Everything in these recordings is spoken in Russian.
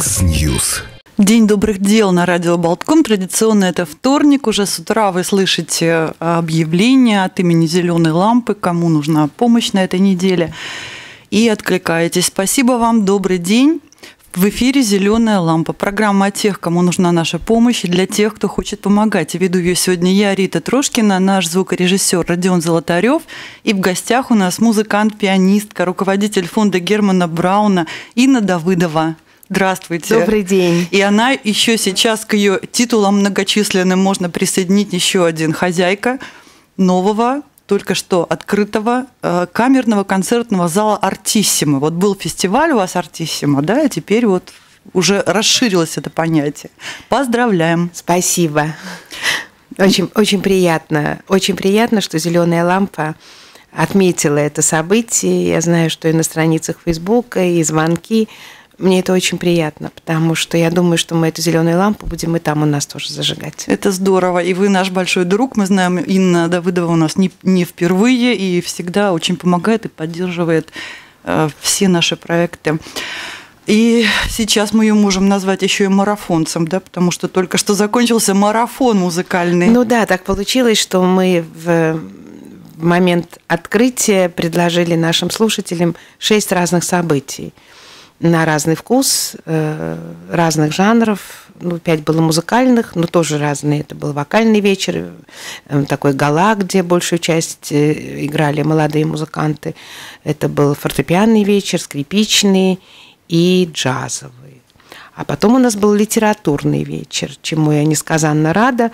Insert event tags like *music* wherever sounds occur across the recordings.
Яндекс.Ньюс. День добрых дел на радио Балтком. Традиционно это вторник. Уже с утра вы слышите объявление от имени «Зеленой лампы», кому нужна помощь на этой неделе. И откликаетесь. Спасибо вам. Добрый день. В эфире «Зеленая лампа» – программа о тех, кому нужна наша помощь, и для тех, кто хочет помогать. Веду ее сегодня я, Рита Трошкина, наш звукорежиссер Родион Золотарев. И в гостях у нас музыкант, пианистка, руководитель фонда Германа Брауна Инна Давыдова. Здравствуйте. Добрый день. И она еще сейчас к ее титулам многочисленным можно присоединить еще один хозяйка нового только что открытого э, камерного концертного зала «Артиссимо». Вот был фестиваль у вас «Артиссимо», да, и теперь вот уже расширилось это понятие. Поздравляем. Спасибо. Очень, очень приятно. Очень приятно, что «Зеленая лампа» отметила это событие. Я знаю, что и на страницах Фейсбука, и звонки – мне это очень приятно, потому что я думаю, что мы эту зеленую лампу будем и там у нас тоже зажигать. Это здорово. И вы наш большой друг. Мы знаем, Инна Давыдова у нас не, не впервые и всегда очень помогает и поддерживает э, все наши проекты. И сейчас мы ее можем назвать еще и марафонцем, да, потому что только что закончился марафон музыкальный. Ну да, так получилось, что мы в момент открытия предложили нашим слушателям шесть разных событий на разный вкус, э, разных жанров. Ну, пять было музыкальных, но тоже разные. Это был вокальный вечер, э, такой гала, где большую часть э, играли молодые музыканты. Это был фортепианный вечер, скрипичный и джазовый. А потом у нас был литературный вечер, чему я несказанно рада,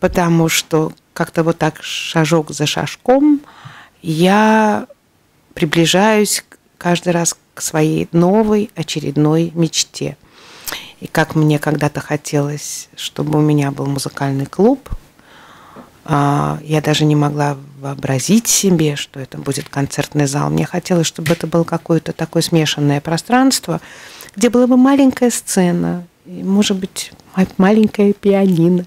потому что как-то вот так шажок за шажком я приближаюсь каждый раз к своей новой очередной мечте. И как мне когда-то хотелось, чтобы у меня был музыкальный клуб, а, я даже не могла вообразить себе, что это будет концертный зал. Мне хотелось, чтобы это было какое-то такое смешанное пространство, где была бы маленькая сцена, и, может быть, маленькая пианино,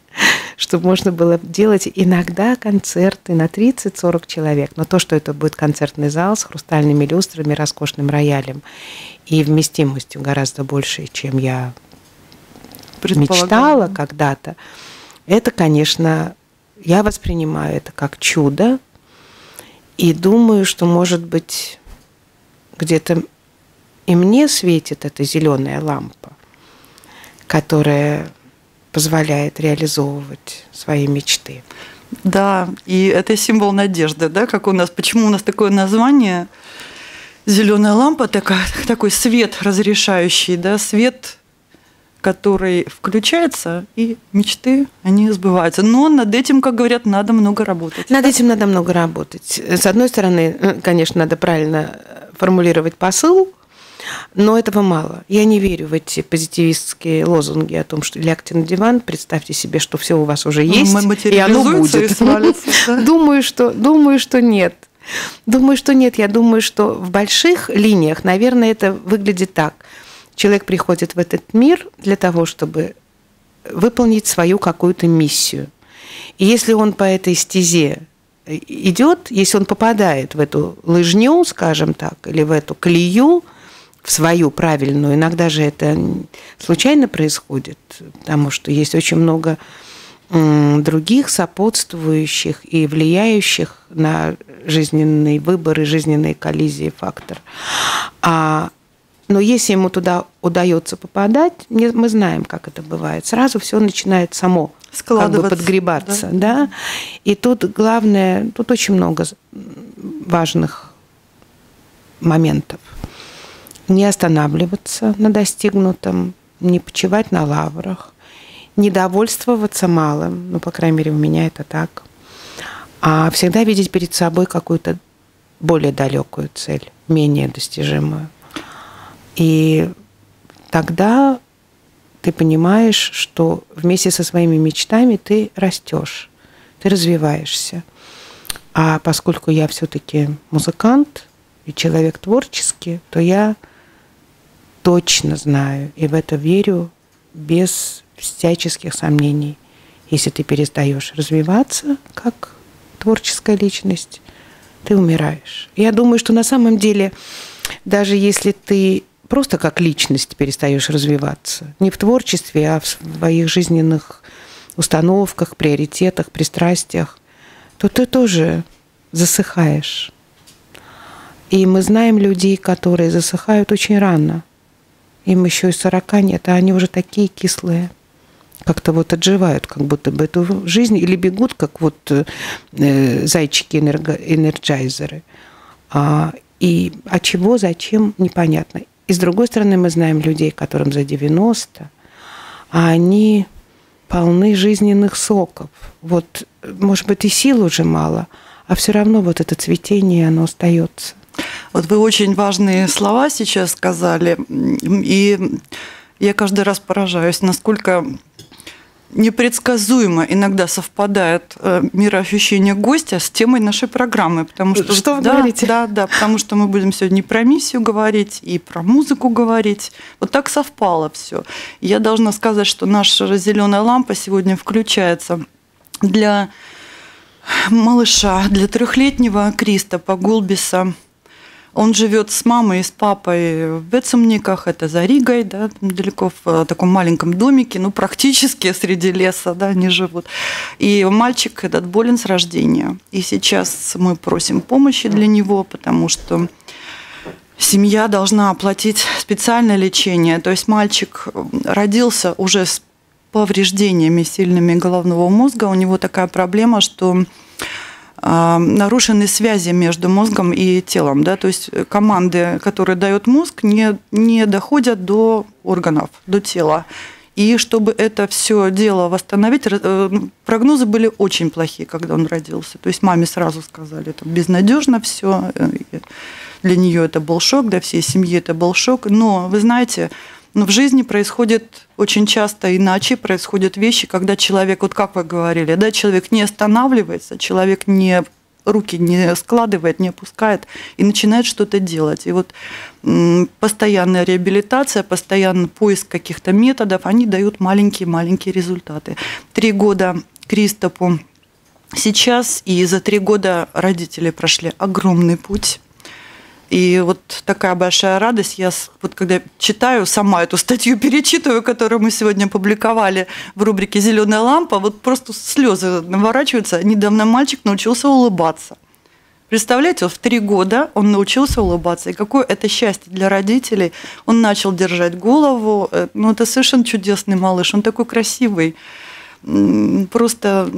чтобы можно было делать иногда концерты на 30-40 человек. Но то, что это будет концертный зал с хрустальными люстрами, роскошным роялем и вместимостью гораздо больше, чем я мечтала когда-то, это, конечно, я воспринимаю это как чудо и думаю, что, может быть, где-то и мне светит эта зеленая лампа, которая позволяет реализовывать свои мечты. Да, и это символ надежды, да, как у нас, почему у нас такое название зеленая лампа, такая, такой свет разрешающий, да, свет, который включается, и мечты, они сбываются. Но над этим, как говорят, надо много работать. Над да? этим надо много работать. С одной стороны, э, конечно, надо правильно формулировать посыл, но этого мало. Я не верю в эти позитивистские лозунги о том, что лягте на диван, представьте себе, что все у вас уже ну, есть, и оно будет. И *laughs* свалится, да? думаю, что, думаю, что нет. Думаю, что нет. Я думаю, что в больших линиях, наверное, это выглядит так. Человек приходит в этот мир для того, чтобы выполнить свою какую-то миссию. И если он по этой стезе идет, если он попадает в эту лыжню, скажем так, или в эту колею, в свою правильную. Иногда же это случайно происходит, потому что есть очень много других сопутствующих и влияющих на жизненный выбор и жизненные коллизии фактор. А, но если ему туда удается попадать, мы знаем, как это бывает. Сразу все начинает само как бы подгребаться. Да? Да? И тут главное, тут очень много важных моментов не останавливаться на достигнутом, не почивать на лаврах, не довольствоваться малым, ну, по крайней мере, у меня это так, а всегда видеть перед собой какую-то более далекую цель, менее достижимую. И тогда ты понимаешь, что вместе со своими мечтами ты растешь, ты развиваешься. А поскольку я все-таки музыкант и человек творческий, то я точно знаю и в это верю без всяческих сомнений. Если ты перестаешь развиваться как творческая личность, ты умираешь. Я думаю, что на самом деле, даже если ты просто как личность перестаешь развиваться. Не в творчестве, а в своих жизненных установках, приоритетах, пристрастиях, то ты тоже засыхаешь. И мы знаем людей, которые засыхают очень рано. Им еще и 40 нет, а они уже такие кислые. Как-то вот отживают, как будто бы эту жизнь, или бегут, как вот э, зайчики-энерджайзеры. А, и от чего, зачем, непонятно. И с другой стороны, мы знаем людей, которым за 90, а они полны жизненных соков. Вот, может быть, и сил уже мало, а все равно вот это цветение, оно остается. Вот вы очень важные слова сейчас сказали, и я каждый раз поражаюсь, насколько непредсказуемо иногда совпадает э, мироощущение гостя с темой нашей программы, потому что что вы да, говорите? Да, да, потому что мы будем сегодня и про миссию говорить, и про музыку говорить. Вот так совпало все. Я должна сказать, что наша зеленая лампа сегодня включается для малыша, для трехлетнего Криста Гулбиса – он живет с мамой и с папой в Бецумниках, это за Ригой, да, далеко в э, таком маленьком домике, ну, практически *laughs* среди леса, да, они живут. И мальчик этот болен с рождения. И сейчас мы просим помощи для него, потому что семья должна оплатить специальное лечение. То есть мальчик родился уже с повреждениями сильными головного мозга. У него такая проблема, что нарушены связи между мозгом и телом. Да? То есть команды, которые дает мозг, не, не доходят до органов, до тела. И чтобы это все дело восстановить, э, прогнозы были очень плохие, когда он родился. То есть маме сразу сказали, это безнадежно все. Э, для нее это был шок, для всей семьи это был шок. Но вы знаете, но в жизни происходит очень часто иначе, происходят вещи, когда человек, вот как вы говорили, да, человек не останавливается, человек не руки не складывает, не опускает и начинает что-то делать. И вот постоянная реабилитация, постоянный поиск каких-то методов, они дают маленькие-маленькие результаты. Три года Кристопу сейчас, и за три года родители прошли огромный путь и вот такая большая радость. Я вот когда читаю сама эту статью, перечитываю, которую мы сегодня публиковали в рубрике «Зеленая лампа», вот просто слезы наворачиваются. Недавно мальчик научился улыбаться. Представляете, в три года он научился улыбаться. И какое это счастье для родителей. Он начал держать голову. Э, ну, это совершенно чудесный малыш. Он такой красивый. Просто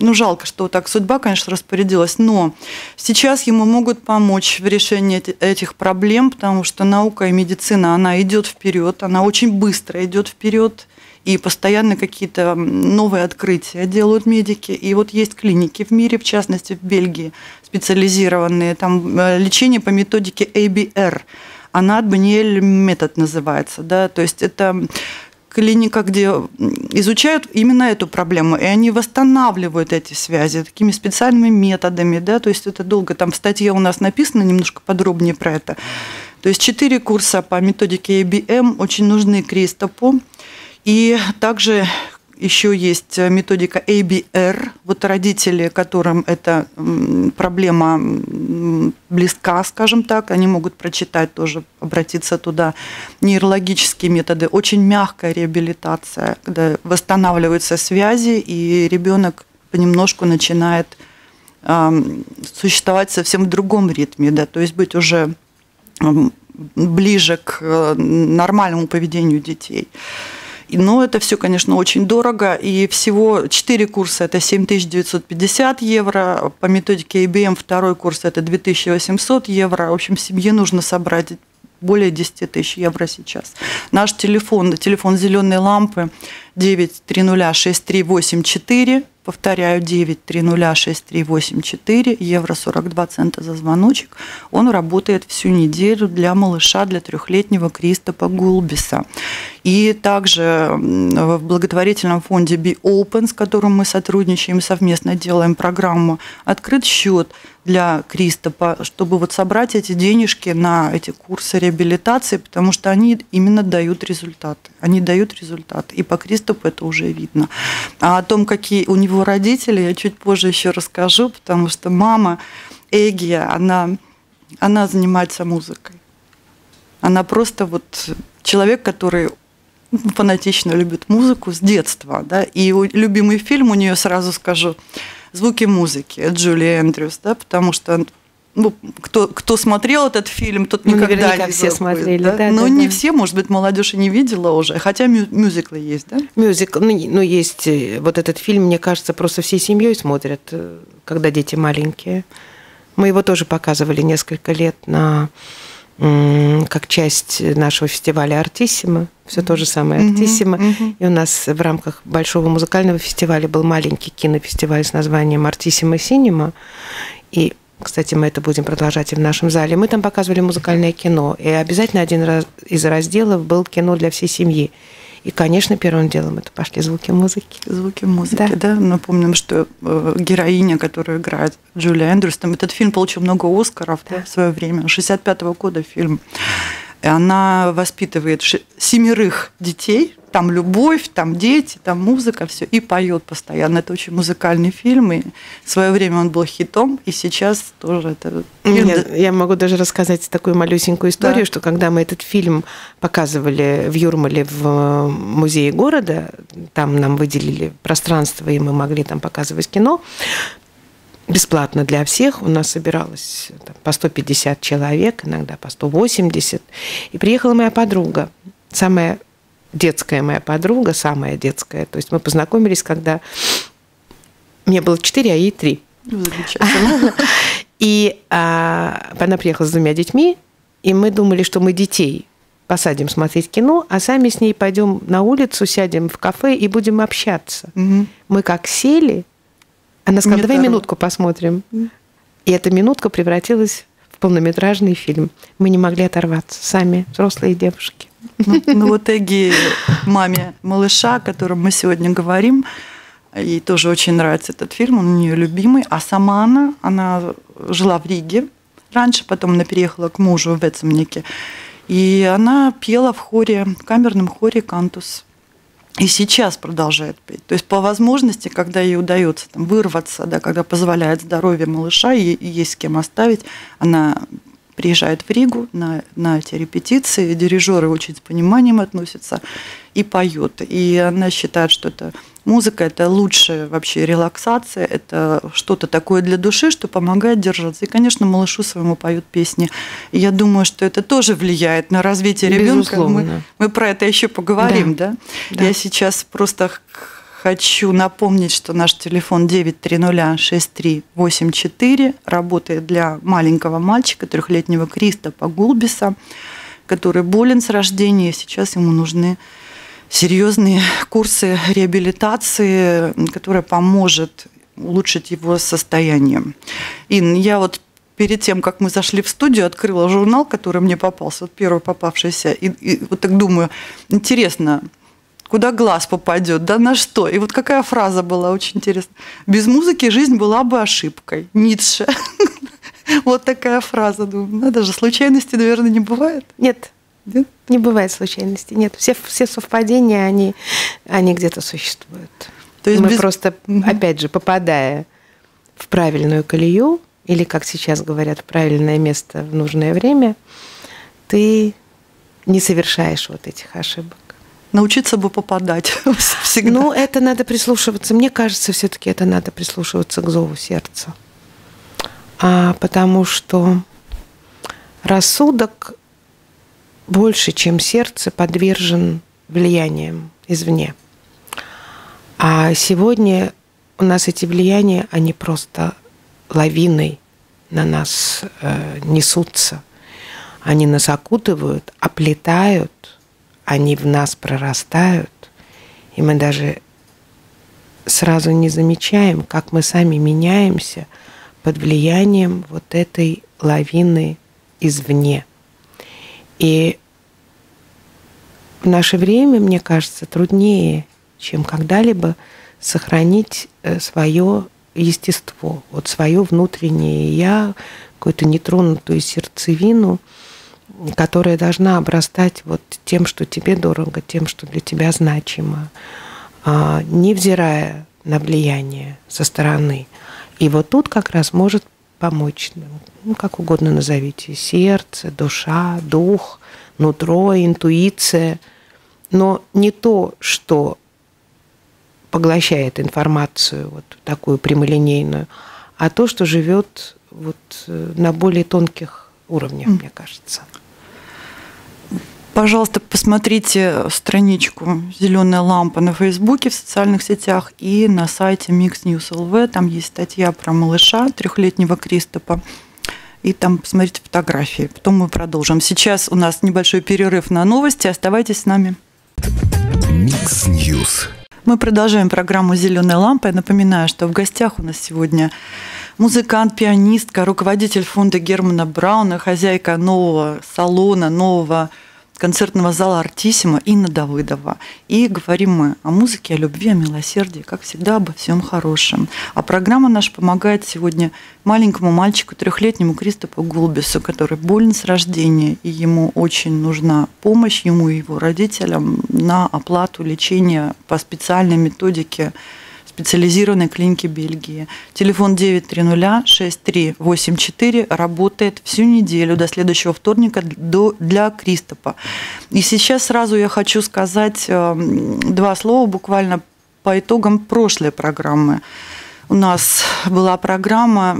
ну, жалко, что так судьба, конечно, распорядилась, но сейчас ему могут помочь в решении этих проблем, потому что наука и медицина, она идет вперед, она очень быстро идет вперед, и постоянно какие-то новые открытия делают медики. И вот есть клиники в мире, в частности в Бельгии, специализированные, там э, лечение по методике ABR, Анат-Баниэль метод называется, да, то есть это клиника, где изучают именно эту проблему, и они восстанавливают эти связи такими специальными методами, да, то есть это долго, там в статье у нас написано немножко подробнее про это. То есть четыре курса по методике ABM очень нужны Кристопу, и также еще есть методика ABR. Вот родители, которым эта проблема близка, скажем так, они могут прочитать тоже, обратиться туда. Нейрологические методы, очень мягкая реабилитация, когда восстанавливаются связи, и ребенок понемножку начинает существовать совсем в другом ритме, да, то есть быть уже ближе к э, нормальному поведению детей. Но это все, конечно, очень дорого. И всего 4 курса – это 7950 евро. По методике IBM второй курс – это 2800 евро. В общем, семье нужно собрать более 10 тысяч евро сейчас. Наш телефон, телефон зеленой лампы 9306384 повторяю, 9306384, евро 42 цента за звоночек. Он работает всю неделю для малыша, для трехлетнего Кристопа Гулбиса. И также в благотворительном фонде Be Open, с которым мы сотрудничаем, совместно делаем программу, открыт счет для Кристопа, чтобы вот собрать эти денежки на эти курсы реабилитации, потому что они именно дают результаты. Они дают результаты. И по Кристопу это уже видно. А о том, какие у него родители, я чуть позже еще расскажу, потому что мама Эгия, она, она занимается музыкой. Она просто вот человек, который фанатично любит музыку с детства, да, и любимый фильм у нее, сразу скажу, «Звуки музыки» Джулия Эндрюс, да, потому что ну, кто, кто смотрел этот фильм, тот ну, никогда не все смотрели, да? да Но да, не да. все, может быть, молодежь и не видела уже, хотя мю- мюзиклы есть, да? Мюзикл, ну, ну, есть э, вот этот фильм, мне кажется, просто всей семьей смотрят, э, когда дети маленькие. Мы его тоже показывали несколько лет на как часть нашего фестиваля «Артиссима». Все mm-hmm. то же самое «Артиссима». Mm-hmm. И у нас в рамках большого музыкального фестиваля был маленький кинофестиваль с названием «Артиссима Синема». И кстати, мы это будем продолжать и в нашем зале. Мы там показывали музыкальное кино. И обязательно один из разделов был кино для всей семьи. И, конечно, первым делом это пошли звуки музыки. Звуки музыки, да. да? Напомним, что э, героиня, которую играет Джулия Эндрюс, там этот фильм получил много Оскаров да. Да, в свое время. 65-го года фильм. И она воспитывает семерых детей, там любовь, там дети, там музыка, все, и поет постоянно. Это очень музыкальный фильм, и в свое время он был хитом, и сейчас тоже это... Нет, я могу даже рассказать такую малюсенькую историю, да. что когда мы этот фильм показывали в Юрмале в э, музее города, там нам выделили пространство, и мы могли там показывать кино, бесплатно для всех. У нас собиралось там, по 150 человек, иногда по 180. И приехала моя подруга, самая детская моя подруга, самая детская. То есть мы познакомились, когда мне было 4, а ей 3. Замечательно. *laughs* И а, она приехала с двумя детьми, и мы думали, что мы детей посадим смотреть кино, а сами с ней пойдем на улицу, сядем в кафе и будем общаться. Угу. Мы как сели, она сказала, давай минутку посмотрим. И эта минутка превратилась полнометражный фильм. Мы не могли оторваться, сами, взрослые девушки. Ну, ну вот Эги, маме малыша, о котором мы сегодня говорим, ей тоже очень нравится этот фильм, он у нее любимый. А сама она, она жила в Риге раньше, потом она переехала к мужу в Вецумниеки. И она пела в хоре, в камерном хоре «Кантус». И сейчас продолжает петь. То есть по возможности, когда ей удается там, вырваться, да, когда позволяет здоровье малыша и есть с кем оставить, она приезжает в Ригу на, на эти репетиции, дирижеры очень с пониманием относятся и поет. И она считает, что это музыка – это лучшая вообще релаксация, это что-то такое для души, что помогает держаться. И, конечно, малышу своему поют песни. И я думаю, что это тоже влияет на развитие ребенка. Мы, мы про это еще поговорим, да? да? да. Я сейчас просто Хочу напомнить, что наш телефон 9306384 работает для маленького мальчика, трехлетнего Кристофа Гулбиса, который болен с рождения, и сейчас ему нужны серьезные курсы реабилитации, которая поможет улучшить его состояние. Ин, я вот перед тем, как мы зашли в студию, открыла журнал, который мне попался, вот первый попавшийся, и, и вот так думаю, интересно, куда глаз попадет, да на что. И вот какая фраза была очень интересная. Без музыки жизнь была бы ошибкой. Ницше. *laughs* Вот такая фраза. Думаю, надо же, случайности, наверное, не бывает. Нет, нет? Не бывает случайности. Нет, все, все совпадения, они, они где-то существуют. То есть Мы без... просто, опять же, попадая в правильную колею, или, как сейчас говорят, в правильное место в нужное время, ты не совершаешь вот этих ошибок научиться бы попадать *laughs* всегда. Ну, это надо прислушиваться. Мне кажется, все-таки это надо прислушиваться к зову сердца. А, потому что рассудок больше, чем сердце, подвержен влияниям извне. А сегодня у нас эти влияния, они просто лавиной на нас э, несутся. Они нас окутывают, оплетают, они в нас прорастают, и мы даже сразу не замечаем, как мы сами меняемся под влиянием вот этой лавины извне. И в наше время, мне кажется, труднее, чем когда-либо сохранить э, свое естество, вот свое внутреннее я, какую-то нетронутую сердцевину – которая должна обрастать вот тем, что тебе дорого, тем, что для тебя значимо, а, невзирая на влияние со стороны. И вот тут как раз может помочь, ну, как угодно назовите, сердце, душа, дух, нутро, интуиция, но не то, что поглощает информацию вот такую прямолинейную, а то, что живет вот э, на более тонких уровнях, mm. мне кажется. Пожалуйста, посмотрите страничку «Зеленая лампа» на Фейсбуке, в социальных сетях и на сайте Mix News LV. Там есть статья про малыша трехлетнего Кристопа. И там посмотрите фотографии. Потом мы продолжим. Сейчас у нас небольшой перерыв на новости. Оставайтесь с нами. Mix News. Мы продолжаем программу «Зеленая лампа». Я напоминаю, что в гостях у нас сегодня музыкант, пианистка, руководитель фонда Германа Брауна, хозяйка нового салона, нового концертного зала «Артиссима» Инна Давыдова. И говорим мы о музыке, о любви, о милосердии, как всегда, обо всем хорошем. А программа наша помогает сегодня маленькому мальчику, трехлетнему Кристопу Гулбису, который болен с рождения, и ему очень нужна помощь, ему и его родителям, на оплату лечения по специальной методике специализированной клинике Бельгии. Телефон 930-6384 работает всю неделю до следующего вторника для Кристопа. И сейчас сразу я хочу сказать эм, два слова буквально по итогам прошлой программы. У нас была программа,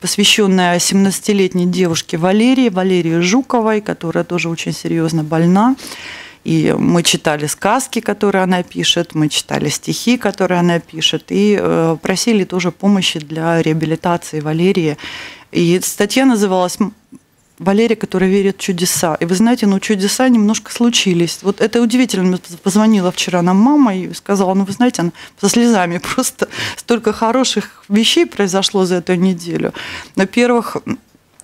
посвященная 17-летней девушке Валерии, Валерии Жуковой, которая тоже очень серьезно больна. И мы читали сказки, которые она пишет, мы читали стихи, которые она пишет, и э, просили тоже помощи для реабилитации Валерии. И статья называлась Валерия, которая верит в чудеса. И вы знаете, ну чудеса немножко случились. Вот это удивительно. Позвонила вчера нам мама и сказала, ну вы знаете, она со слезами *laughs* просто столько хороших вещей произошло за эту неделю. Во-первых,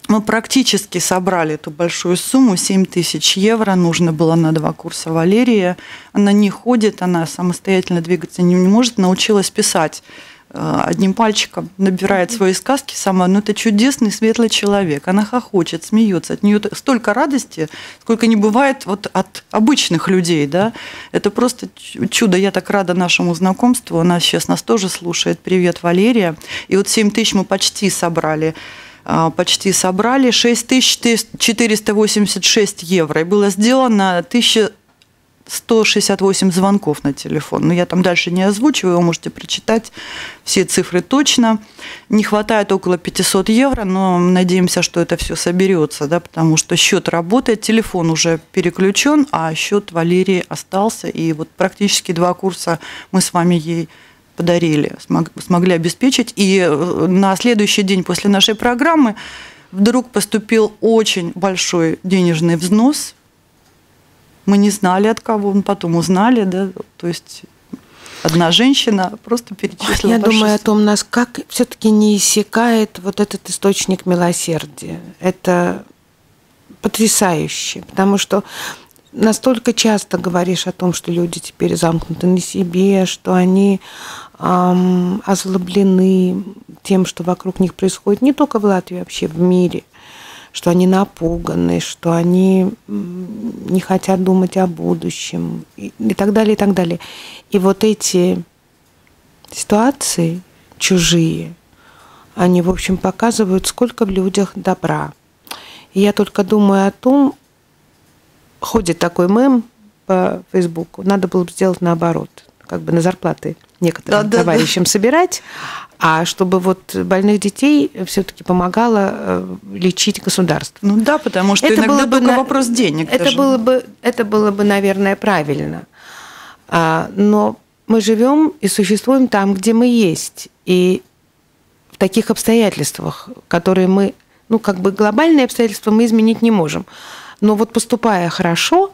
мы практически собрали эту большую сумму, 7 тысяч евро, нужно было на два курса Валерия. Она не ходит, она самостоятельно двигаться не, может, научилась писать э, одним пальчиком, набирает свои сказки сама. Но это чудесный, светлый человек. Она хохочет, смеется. От нее столько радости, сколько не бывает вот от обычных людей. Да? Это просто чудо. Я так рада нашему знакомству. Она сейчас нас тоже слушает. Привет, Валерия. И вот 7 тысяч мы почти собрали. А, почти собрали 6486 евро. И было сделано 1168 звонков на телефон. Но я там дальше не озвучиваю, вы можете прочитать все цифры точно. Не хватает около 500 евро, но надеемся, что это все соберется, да, потому что счет работает, телефон уже переключен, а счет Валерии остался. И вот практически два курса мы с вами ей подарили, смогли обеспечить. И э, на следующий день после нашей программы вдруг поступил очень большой денежный взнос. Мы не знали от кого, мы потом узнали, да, то есть одна женщина просто перечислила. Я думаю о том, нас как все-таки не иссякает вот этот источник милосердия. Это потрясающе, потому что настолько часто говоришь о том, что люди теперь замкнуты на себе, что они эм, озлоблены тем, что вокруг них происходит, не только в Латвии, вообще в мире, что они напуганы, что они не хотят думать о будущем и, и так далее, и так далее. И вот эти ситуации чужие, они, в общем, показывают, сколько в людях добра. И я только думаю о том, ходит такой мем по Фейсбуку, надо было бы сделать наоборот, как бы на зарплаты некоторым да, товарищам да. собирать, а чтобы вот больных детей все-таки помогало э, лечить государство. Ну да, потому что это иногда было бы, вопрос денег. Это даже. было бы, это было бы, наверное, правильно. А, но мы живем и существуем там, где мы есть, и в таких обстоятельствах, которые мы, ну как бы глобальные обстоятельства мы изменить не можем. Но вот поступая хорошо,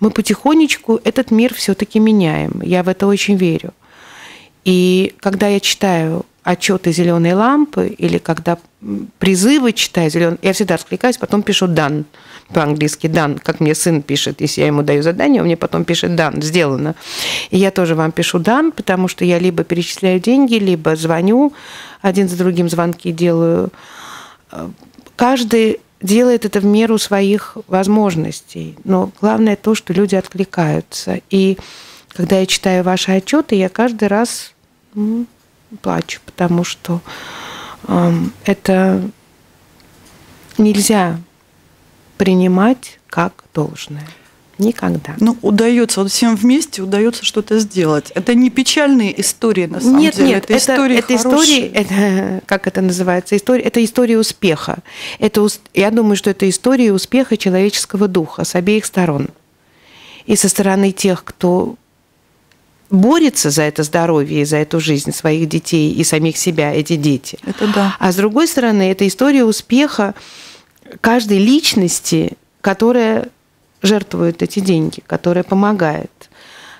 мы потихонечку этот мир все-таки меняем. Я в это очень верю. И когда я читаю отчеты зеленой лампы или когда призывы читаю зеленые, я всегда откликаюсь, потом пишу дан по-английски дан, как мне сын пишет, если я ему даю задание, он мне потом пишет дан, сделано. И я тоже вам пишу дан, потому что я либо перечисляю деньги, либо звоню, один за другим звонки делаю. Каждый делает это в меру своих возможностей. Но главное то, что люди откликаются. И когда я читаю ваши отчеты, я каждый раз ну, плачу, потому что э, это нельзя принимать как должное. Никогда. Ну, удается, вот всем вместе удается что-то сделать. Это не печальные истории, на самом нет, деле. Нет, это, *laughs* истории это истории, это, как это называется, история, это история успеха. Это, я думаю, что это история успеха человеческого духа с обеих сторон. И со стороны тех, кто борется за это здоровье и за эту жизнь своих детей и самих себя, эти дети. Это да. А с другой стороны, это история успеха каждой личности, которая жертвует эти деньги, которая помогает.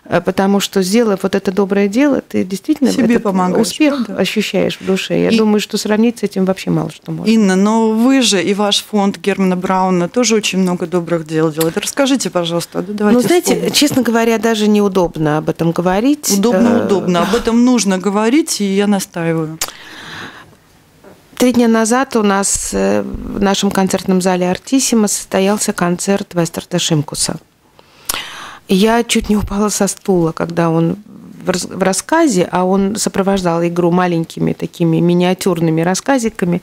Э, потому что, сделав вот это доброе дело, ты действительно Себе помогаешь, успех правда? ощущаешь в душе. Я и... думаю, что сравнить с этим вообще мало что можно. Инна, но вы же и ваш фонд Германа Брауна тоже очень много добрых дел делает. Расскажите, пожалуйста. Да, давайте ну, знаете, вспомним. честно говоря, даже неудобно об этом говорить. Удобно, э, удобно. Об этом нужно говорить, и я настаиваю. Три дня назад у нас э, в нашем концертном зале «Артиссима» состоялся концерт Вестерта Шимкуса – я чуть не упала со стула, когда он в рассказе, а он сопровождал игру маленькими такими миниатюрными рассказиками,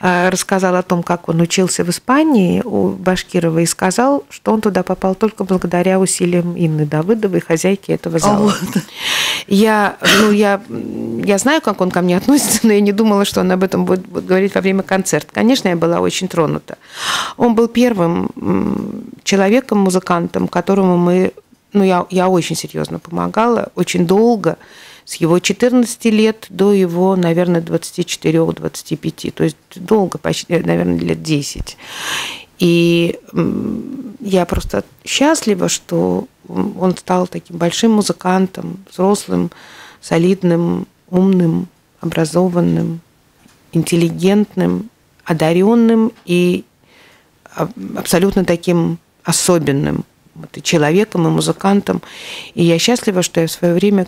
а, рассказал о том, как он учился в Испании у Башкирова и сказал, что он туда попал только благодаря усилиям Инны Давыдовой, хозяйки этого зала. А вот. Я, ну, я, я знаю, как он ко мне *laughs* относится, но я не думала, что он об этом будет, будет говорить во время концерта. Конечно, я была очень тронута. Он был первым человеком, музыкантом, которому мы ну, я, я очень серьезно помогала, очень долго, с его 14 лет до его, наверное, 24-25, то есть долго, почти, наверное, лет 10. И я просто счастлива, что он стал таким большим музыкантом, взрослым, солидным, умным, образованным, интеллигентным, одаренным и абсолютно таким особенным вот, и человеком, и музыкантом. И я счастлива, что я в свое время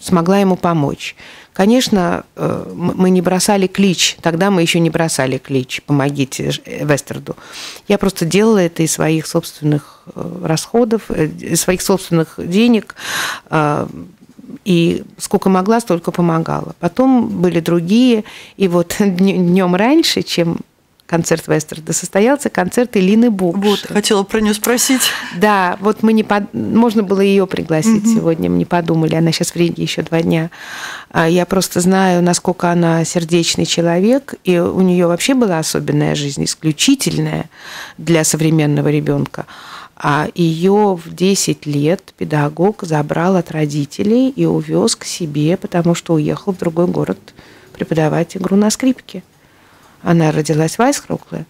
смогла ему помочь. Конечно, э, мы не бросали клич, тогда мы еще не бросали клич «помогите Вестерду». Я просто делала это из своих собственных э, расходов, э, из своих собственных денег, и сколько могла, столько помогала. Потом были другие, и вот *laughs* днем раньше, чем концерт Вестерда, состоялся концерт Илины Букши. Вот, хотела про нее спросить. Да, вот мы не под... можно было ее пригласить угу. сегодня, мы не подумали, она сейчас в Риге еще два дня. А я просто знаю, насколько она сердечный человек, и у нее вообще была особенная жизнь, исключительная для современного ребенка. А ее в 10 лет педагог забрал от родителей и увез к себе, потому что уехал в другой город преподавать игру на скрипке. Она родилась в Айскрукле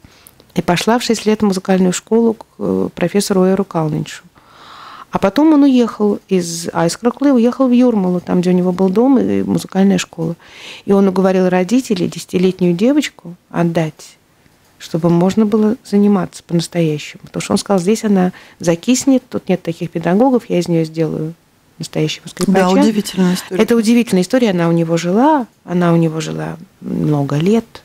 и пошла в 6 лет в музыкальную школу к э, профессору Эру Калниншу. А потом он уехал из Айскруклы, уехал в Юрмалу, там, где у него был дом и музыкальная школа. И он уговорил родителей десятилетнюю девочку отдать чтобы можно было заниматься по-настоящему. Потому что он сказал, здесь она закиснет, тут нет таких педагогов, я из нее сделаю настоящего скрипача. Да, удивительная история. Это удивительная история, она у него жила, она у него жила много лет,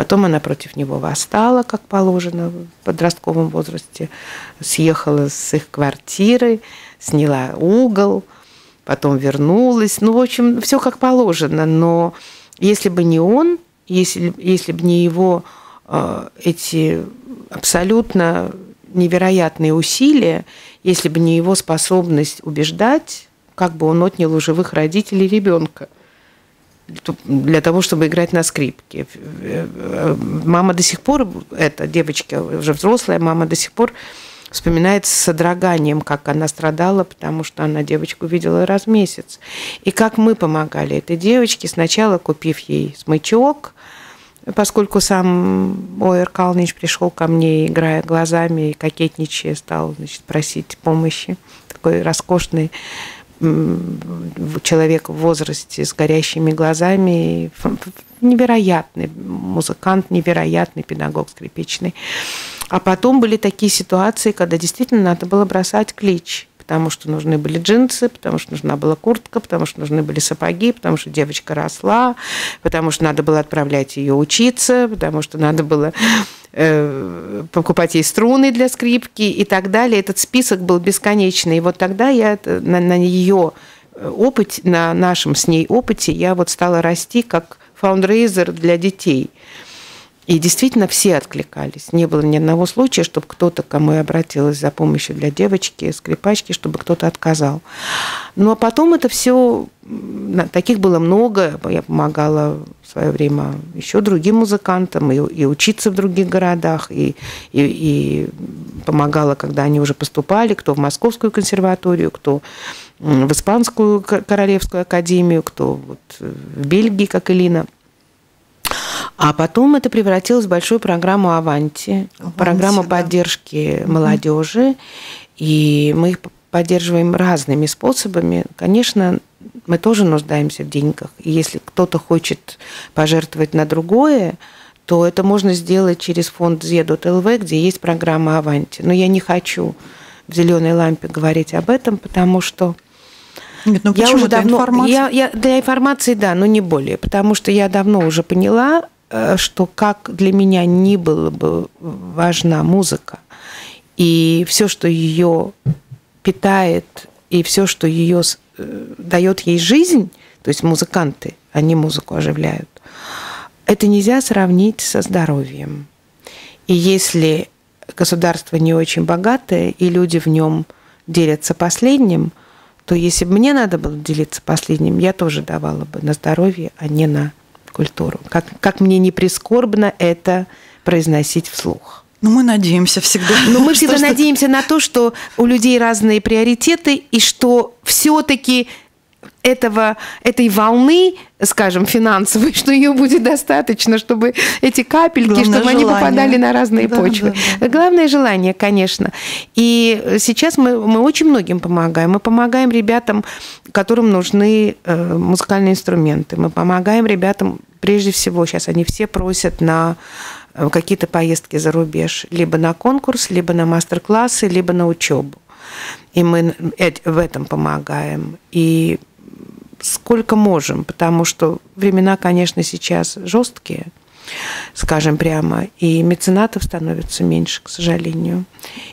Потом она против него восстала, как положено, в подростковом возрасте. Съехала с их квартиры, сняла угол, потом вернулась. Ну, в общем, все как положено. Но если бы не он, если, если бы не его э, эти абсолютно невероятные усилия, если бы не его способность убеждать, как бы он отнял у живых родителей ребенка – для того, чтобы играть на скрипке. Мама до сих пор, эта девочка, уже взрослая мама, до сих пор вспоминает с содроганием, как она страдала, потому что она девочку видела раз в месяц. И как мы помогали этой девочке, сначала купив ей смычок, поскольку сам Оэр Калнич пришел ко мне, играя глазами и кокетничая, стал значит, просить помощи. Такой роскошный человек в возрасте с горящими глазами, невероятный музыкант, невероятный педагог скрипичный. А потом были такие ситуации, когда действительно надо было бросать клич потому что нужны были джинсы, потому что нужна была куртка, потому что нужны были сапоги, потому что девочка росла, потому что надо было отправлять ее учиться, потому что надо было покупать ей струны для скрипки и так далее. Этот список был бесконечный. И вот тогда я на, на ее опыте, на нашем с ней опыте, я вот стала расти как фаундрейзер для детей. И действительно все откликались. Не было ни одного случая, чтобы кто-то, кому я обратилась за помощью для девочки, скрипачки, чтобы кто-то отказал. Ну а потом это все, таких было много. Я помогала в свое время еще другим музыкантам и, и учиться в других городах, и, и, и помогала, когда они уже поступали, кто в Московскую консерваторию, кто в Испанскую королевскую академию, кто вот в Бельгии, как Элина – а потом это превратилось в большую программу «Аванти», Аванти программу да. поддержки молодежи. И мы их поддерживаем разными способами. Конечно, мы тоже нуждаемся в деньгах. И если кто-то хочет пожертвовать на другое, то это можно сделать через фонд ЗЕДОТ.ЛВ, где есть программа «Аванти». Но я не хочу в «Зеленой лампе» говорить об этом, потому что нет, ну я уже давно, я, я, для информации, да, но не более, потому что я давно уже поняла, что как для меня не было бы важна музыка, и все, что ее питает, и все, что ее э, дает ей жизнь, то есть музыканты, они музыку оживляют, это нельзя сравнить со здоровьем. И если государство не очень богатое, и люди в нем делятся последним, то если бы мне надо было делиться последним, я тоже давала бы на здоровье, а не на культуру. Как, как мне не прискорбно это произносить вслух. Ну, мы надеемся всегда. Но мы *laughs* всегда надеемся на то, что у людей разные приоритеты, и что все-таки этого, этой волны, скажем, финансовой, *laughs* что ее будет достаточно, чтобы эти капельки, Главное чтобы желание. они попадали на разные да, почвы. Да, да. Главное желание, конечно. И сейчас мы, мы очень многим помогаем. Мы помогаем ребятам, которым нужны э, музыкальные инструменты. Мы помогаем ребятам, прежде всего, сейчас они все просят на э, какие-то поездки за рубеж, либо на конкурс, либо на мастер-классы, либо на учебу. И мы в этом помогаем. И сколько можем, потому что времена, конечно, сейчас жесткие, скажем прямо, и меценатов становится меньше, к сожалению.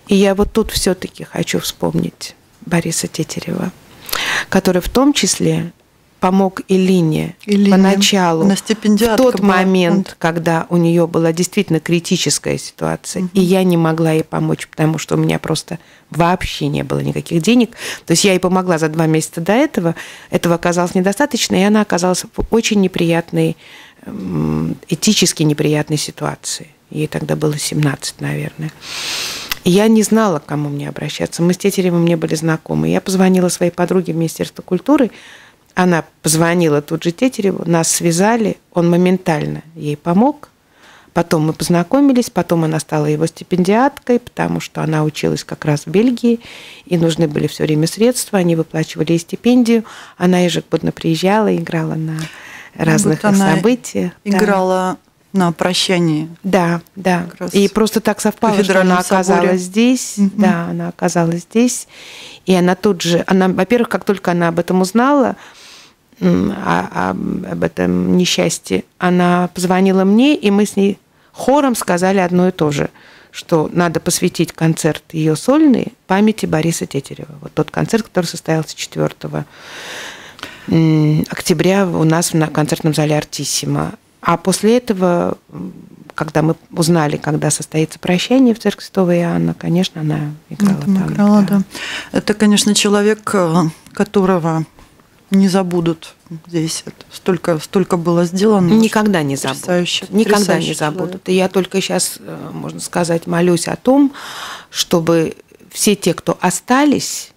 И я вот тут все-таки хочу вспомнить Бориса Тетерева, который в том числе помог Илине, Илине поначалу, на в тот момент, он... когда у нее была действительно критическая ситуация, угу. и я не могла ей помочь, потому что у меня просто вообще не было никаких денег. То есть я ей помогла за два месяца до этого, этого оказалось недостаточно, и она оказалась в очень неприятной, этически неприятной ситуации. Ей тогда было 17, наверное. Я не знала, к кому мне обращаться. Мы с Тетеревым не были знакомы. Я позвонила своей подруге в Министерство культуры, она позвонила тут же Тетереву, нас связали, он моментально ей помог. Потом мы познакомились, потом она стала его стипендиаткой, потому что она училась как раз в Бельгии, и нужны были все время средства, они выплачивали ей стипендию. Она ежегодно приезжала, играла на разных вот событиях. Играла да. на прощании. Да, да. И просто так совпало, что она оказалась соборе. здесь. Угу. Да, она оказалась здесь. И она тут же, она, во-первых, как только она об этом узнала, о, об этом несчастье, она позвонила мне, и мы с ней хором сказали одно и то же, что надо посвятить концерт ее сольный памяти Бориса Тетерева. Вот тот концерт, который состоялся 4 октября у нас на концертном зале «Артиссима». А после этого, когда мы узнали, когда состоится прощание в церкви Святого Иоанна, конечно, она играла там. Играла, да. да. Это, конечно, человек, э, которого не забудут здесь. Столько, столько было сделано. Никогда не забудут. Никогда не забудут. Человек. И я только сейчас, э, можно сказать, молюсь о том, чтобы все те, кто остались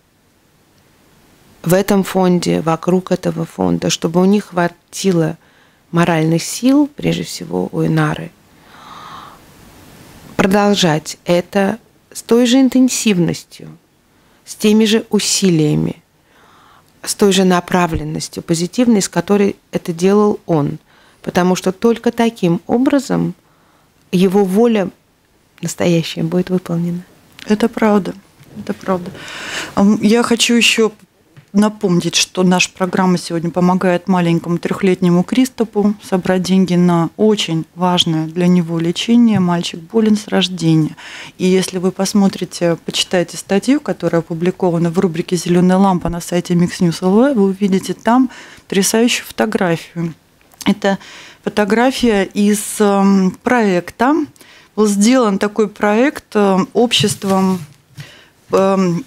в этом фонде, вокруг этого фонда, чтобы у них хватило моральных сил, прежде всего у Инары, продолжать это с той же интенсивностью, с теми же усилиями, с той же направленностью позитивной, с которой это делал он. Потому что только таким образом его воля настоящая будет выполнена. Это правда. Это правда. Я хочу еще напомнить, что наша программа сегодня помогает маленькому трехлетнему Кристопу собрать деньги на очень важное для него лечение. Мальчик болен с рождения. И если вы посмотрите, почитаете статью, которая опубликована в рубрике «Зеленая лампа» на сайте Mix News LV, вы увидите там потрясающую фотографию Это фотография из эм, проекта. Был сделан такой проект эм, обществом эм,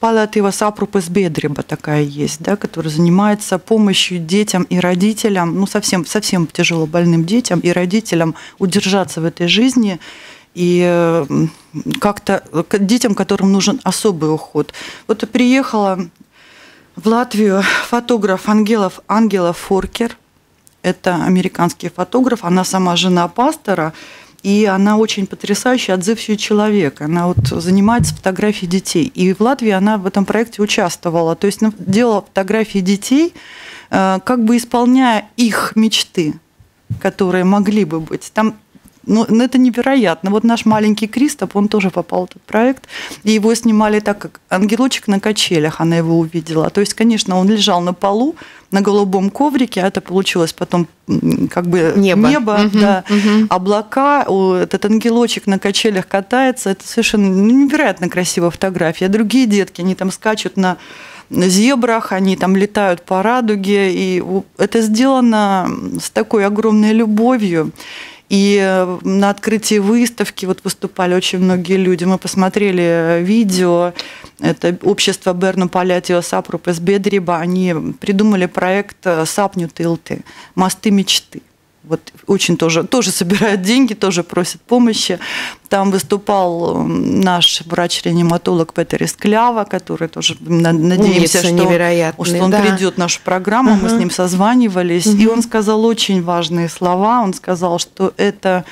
Берну Палатива Сапрупес Бедриба такая есть, да, которая занимается помощью детям и родителям, ну, совсем, совсем тяжело больным детям и родителям удержаться в этой жизни и как-то детям, которым нужен особый уход. Вот приехала в Латвию фотограф Ангелов, Ангела Форкер, это американский фотограф, она сама жена пастора, и она очень потрясающий, отзывчивый человек. Она вот занимается фотографией детей. И в Латвии она в этом проекте участвовала. То есть ну, делала фотографии детей, э, как бы исполняя их мечты, которые могли бы быть. Там ну, ну, это невероятно. Вот наш маленький Кристоп, он тоже попал в этот проект. И его снимали так, как ангелочек на качелях, она его увидела. То есть, конечно, он лежал на полу, на голубом коврике, а это получилось потом как бы небо, небо угу, да, угу. облака, этот ангелочек на качелях катается. Это совершенно невероятно красивая фотография. Другие детки, они там скачут на зебрах, они там летают по радуге, и это сделано с такой огромной любовью. И э, на открытии выставки вот выступали очень многие люди. Мы посмотрели видео. Это общество Берну Палятио Сапруп из Бедриба. Они придумали проект э, Сапню Тилты, мосты мечты вот очень тоже, тоже собирают деньги, тоже просят помощи. Там выступал наш врач-реаниматолог Петер Исклява, который тоже надеемся, что, что он да. придет в нашу программу. Ага. Мы с ним созванивались, угу. и он сказал очень важные слова. Он сказал, что это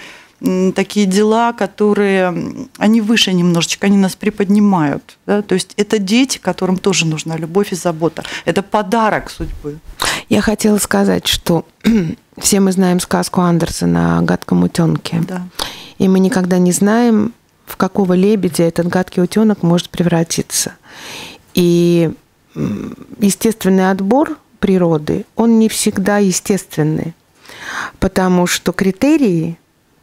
такие дела, которые, они выше немножечко, они нас приподнимают. Да? То есть это дети, которым тоже нужна любовь и забота. Это подарок судьбы. Я хотела сказать, что *clears throat* все мы знаем сказку Андерсона о гадком утенке. Да. И мы никогда не знаем, в какого лебедя этот гадкий утенок может превратиться. И естественный отбор природы, он не всегда естественный, потому что критерии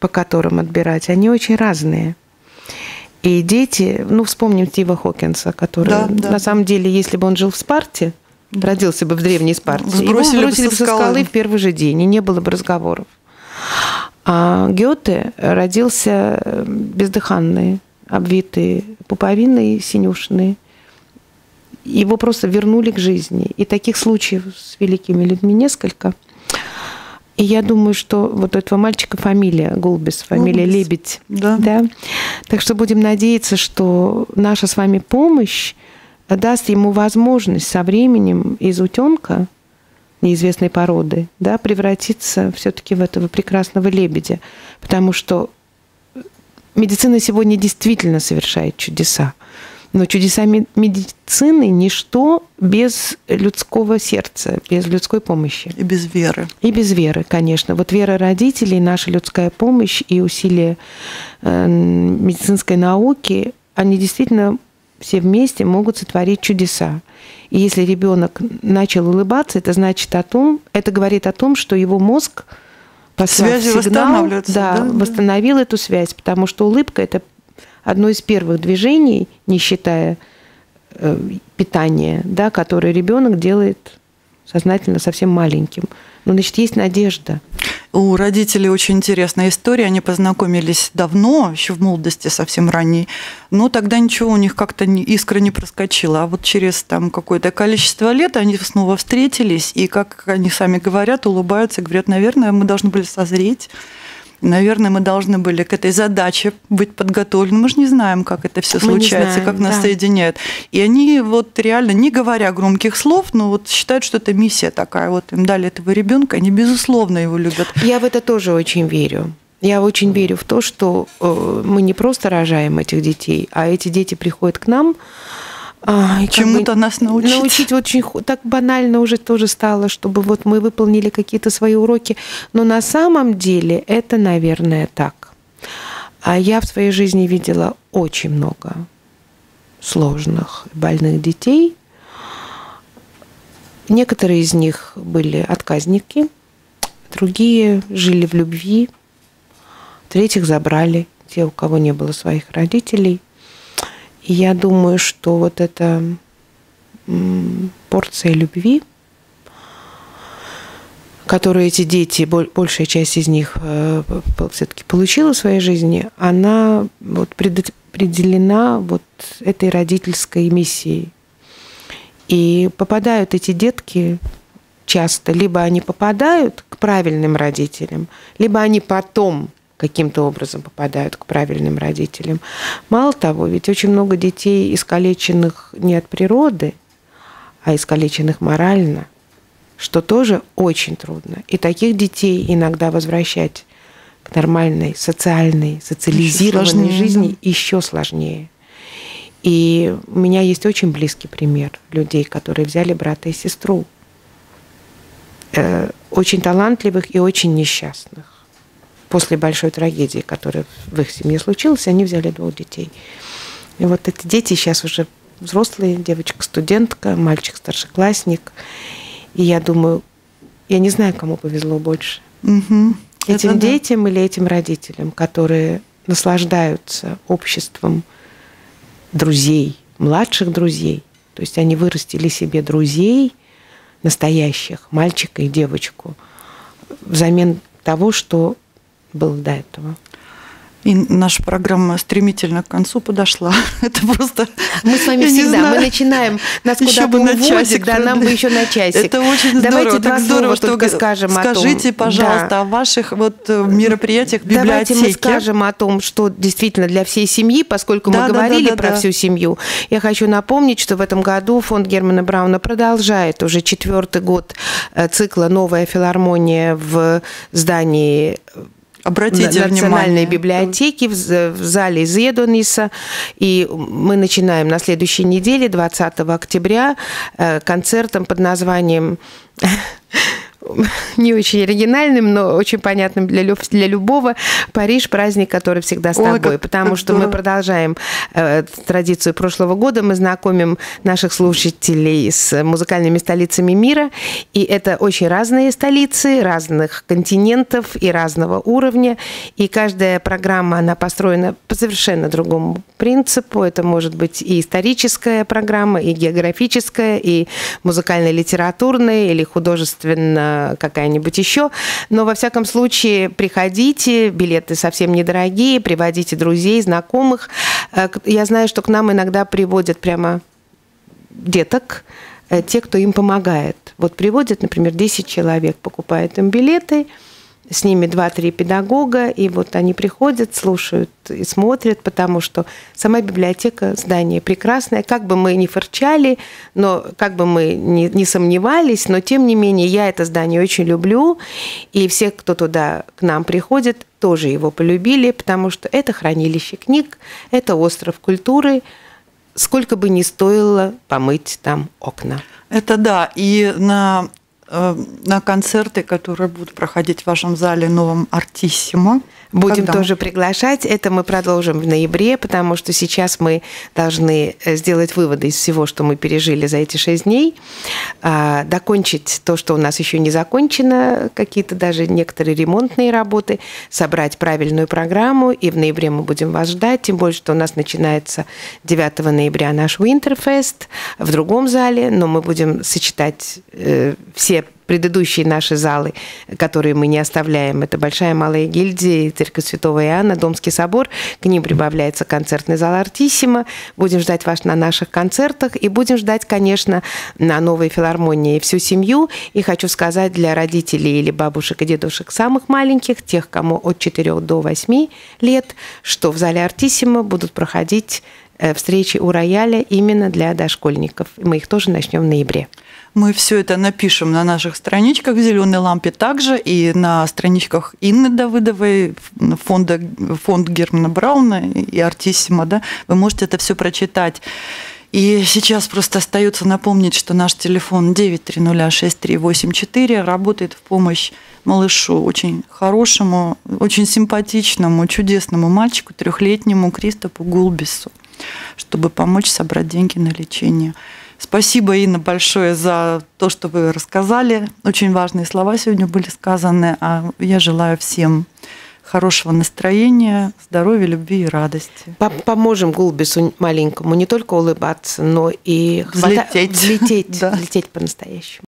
по которым отбирать, они очень разные. И дети, ну, вспомним Стива Хокинса, который, да, да. на самом деле, если бы он жил в Спарте, родился бы в древней Спарте, Сбросили его бросили бы со скалы в первый же день, и не было бы разговоров. А Гёте родился бездыханный, обвитый пуповиной, синюшный. Его просто вернули к жизни. И таких случаев с великими людьми несколько – и я думаю, что вот у этого мальчика фамилия Гулбис, фамилия Гулбис. Лебедь. Да. да. Так что будем надеяться, что наша с вами помощь даст ему возможность со временем из утенка неизвестной породы да, превратиться все-таки в этого прекрасного лебедя. Потому что медицина сегодня действительно совершает чудеса. Но чудеса медицины – ничто без людского сердца, без людской помощи. И без веры. И без веры, конечно. Вот вера родителей, наша людская помощь и усилия э, медицинской науки, они действительно все вместе могут сотворить чудеса. И если ребенок начал улыбаться, это значит о том, это говорит о том, что его мозг послал Связи сигнал, да, да, восстановил эту связь, потому что улыбка это одно из первых движений, не считая э, питания, да, которое ребенок делает сознательно совсем маленьким. Ну, значит, есть надежда. У родителей очень интересная история. Они познакомились давно, еще в молодости совсем ранней, но тогда ничего у них как-то искра не проскочила. А вот через там какое-то количество лет они снова встретились, и, как они сами говорят, улыбаются, говорят, наверное, мы должны были созреть Наверное, мы должны были к этой задаче быть подготовлены. Мы же не знаем, как это все случается, знаем, как нас да. соединяет. И они вот реально, не говоря громких слов, но вот считают, что это миссия такая. Вот им дали этого ребенка, они безусловно его любят. Я в это тоже очень верю. Я очень верю в то, что э, мы не просто рожаем этих детей, а эти дети приходят к нам а, Чему-то нас научить. Научить очень так банально уже тоже стало, чтобы вот мы выполнили какие-то свои уроки. Но на самом деле это, наверное, так. А я в своей жизни видела очень много сложных больных детей. Некоторые из них были отказники, другие жили в любви, третьих забрали, те, у кого не было своих родителей. И я думаю, что вот эта порция любви, которую эти дети, большая часть из них э, все-таки получила в своей жизни, она вот предопределена вот этой родительской миссией. И попадают эти детки часто, либо они попадают к правильным родителям, либо они потом каким-то образом попадают к правильным родителям. Мало того, ведь очень много детей искалеченных не от природы, а искалеченных морально, что тоже очень трудно. И таких детей иногда возвращать к нормальной, социальной, социализированной еще жизни да. еще сложнее. И у меня есть очень близкий пример людей, которые взяли брата и сестру. Э, очень талантливых и очень несчастных после большой трагедии, которая в их семье случилась, они взяли двух детей. И вот эти дети сейчас уже взрослые, девочка-студентка, мальчик-старшеклассник. И я думаю, я не знаю, кому повезло больше. Угу. Этим Это детям да. или этим родителям, которые наслаждаются обществом друзей, младших друзей. То есть они вырастили себе друзей настоящих, мальчика и девочку, взамен того, что было до этого. И наша программа стремительно к концу подошла. *laughs* Это просто... Мы с вами всегда, мы начинаем, нас еще куда-то уводит, часик, да, нам бы еще на часик. Это очень Давайте здорово. Так здорово, что только скажем Скажите, пожалуйста, да. о ваших вот э, мероприятиях в библиотеке. Давайте мы скажем о том, что действительно для всей семьи, поскольку да, мы да, говорили да, да, про да. всю семью. Я хочу напомнить, что в этом году фонд Германа Брауна продолжает уже четвертый год э, цикла «Новая филармония» в здании Обратите Национальной внимание. библиотеки в, в зале Зедониса. И мы начинаем на следующей неделе, 20 октября, э, концертом под названием *laughs* *laughs* не очень оригинальным, но очень понятным для, для любого. Париж – праздник, который всегда с тобой. как, потому как что здорово. мы продолжаем э, традицию прошлого года. Мы знакомим наших слушателей с музыкальными столицами мира. И это очень разные столицы, разных континентов и разного уровня. И каждая программа, она построена по совершенно другому принципу. Это может быть и историческая программа, и географическая, и музыкально-литературная, или художественно какая-нибудь еще. Но, во всяком случае, приходите, билеты совсем недорогие, приводите друзей, знакомых. Э, я знаю, что к нам иногда приводят прямо деток, э, те, кто им помогает. Вот приводят, например, 10 человек, покупают им билеты – с ними два-три педагога, и вот они приходят, слушают и смотрят, потому что сама библиотека здание прекрасное. Как бы мы ни фырчали, но как бы мы ни, не сомневались, но тем не менее я это здание очень люблю, и все, кто туда к нам приходит, тоже его полюбили, потому что это хранилище книг, это остров культуры, сколько бы ни стоило помыть там окна. Это да, и на на концерты, которые будут проходить в вашем зале новом Артиссимо. Будем Когда? тоже приглашать. Это мы продолжим в ноябре, потому что сейчас мы должны э, сделать выводы из всего, что мы пережили за эти шесть дней, а, докончить то, что у нас еще не закончено, какие-то даже некоторые ремонтные работы, собрать правильную программу, и в ноябре мы будем вас ждать, тем более, что у нас начинается 9 ноября наш Winterfest в другом зале, но мы будем сочетать э, все предыдущие наши залы, которые мы не оставляем. Это Большая Малая гильдия, Церковь Святого Иоанна, Домский собор. К ним прибавляется концертный зал Артиссима. Будем ждать вас на наших концертах. И будем ждать, конечно, на новой филармонии всю семью. И хочу сказать для родителей или бабушек и дедушек самых маленьких, тех, кому от 4 до 8 лет, что в зале Артиссима будут проходить э, встречи у рояля именно для дошкольников. Мы их тоже начнем в ноябре. Мы все это напишем на наших страничках в «Зеленой лампе» также и на страничках Инны Давыдовой, фонда, фонд Германа Брауна и Артиссима. Да? Вы можете это все прочитать. И сейчас просто остается напомнить, что наш телефон 9306384 работает в помощь малышу, очень хорошему, очень симпатичному, чудесному мальчику, трехлетнему Кристопу Гулбису, чтобы помочь собрать деньги на лечение. Спасибо, Инна, большое за то, что вы рассказали. Очень важные слова сегодня были сказаны. А я желаю всем хорошего настроения, здоровья, любви и радости. Поможем Гулбису маленькому не только улыбаться, но и взлететь, взлететь, *laughs* взлететь по-настоящему.